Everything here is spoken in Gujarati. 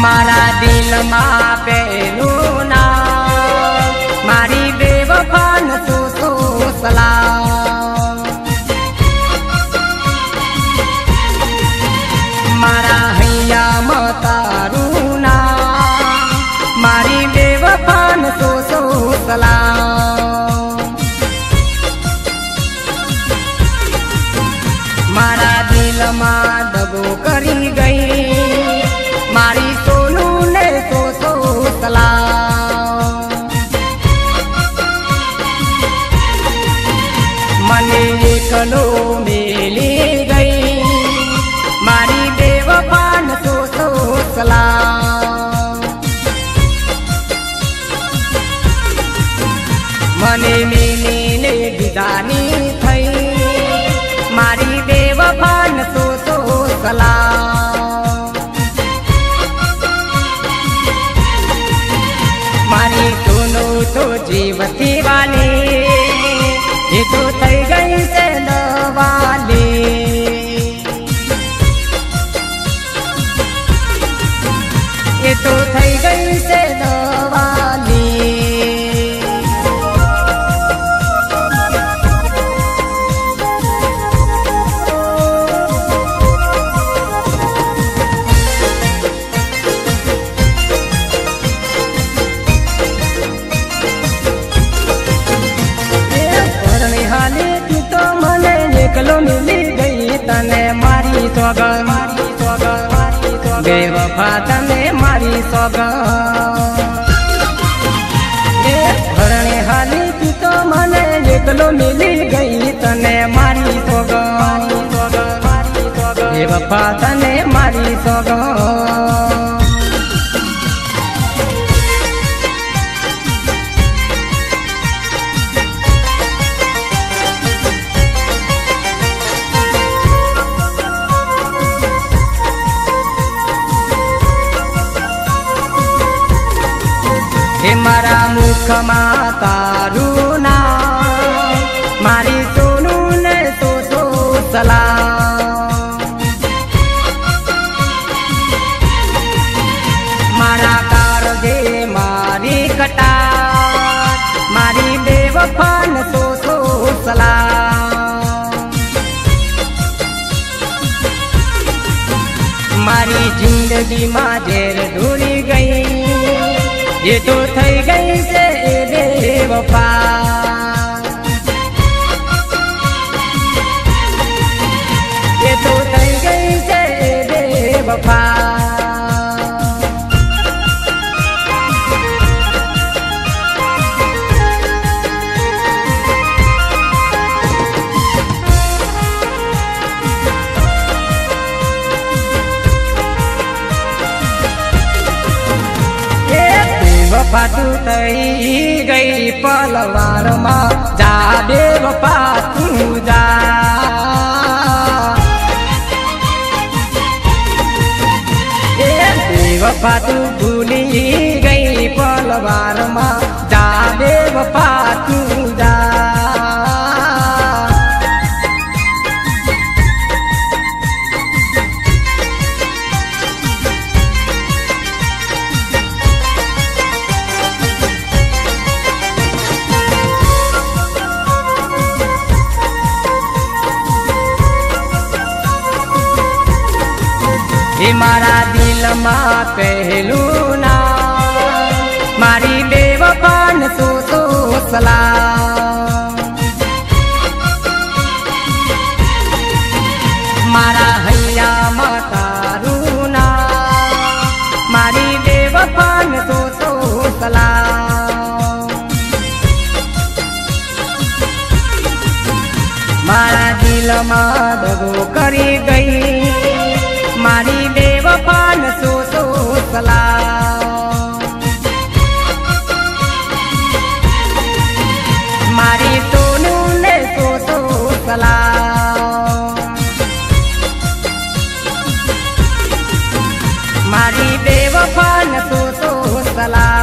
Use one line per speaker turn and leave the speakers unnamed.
મારા દિલમાં પહેલું સો જીવતી વાલી. એ તો થઈ ગઈ છે તો થઈ ગઈ છે નવાલી એકલો મિલી ગઈ તને મારી સોગન મારી સોગન મારી સોગન બેવફા તને મારી સોગન એ હાલી તું તો મને એકલો મિલી ગઈ તને મારી સોગન મારી સોગન મારી સોગન બેવફા તને મારી સોગન મુખમાં તારું નામ મારી સોનું ને તો સલામ મારા કારજે મારી કટા મારી બેવફાન તો તો સલામ મારી જિંદગીમાં ઝેર ઢોળી ગઈ. એ તો થઈ ગઈ છે એ બેવફા એ તો થઈ ગઈ છે એ બેવફા વફા તું થઈ ગઈ પલવારમાં જા દેવ પાછું જા એ તું ભૂલી ગઈ પલવારમાં જા દેવ પાછું જા મારા દિલમાં પહેલું ના. મારી બેવફાન તું તું સલામ મારા હૈયામાં તારું ના. મારી બેવફાન તું તું સલામ મારા દિલમાં દગો કરી ગઈ. મારી બેવફાન સો સો સલામ મારી સોનું ને સો સો સલામ મારી બેવફાન સો સો સલામ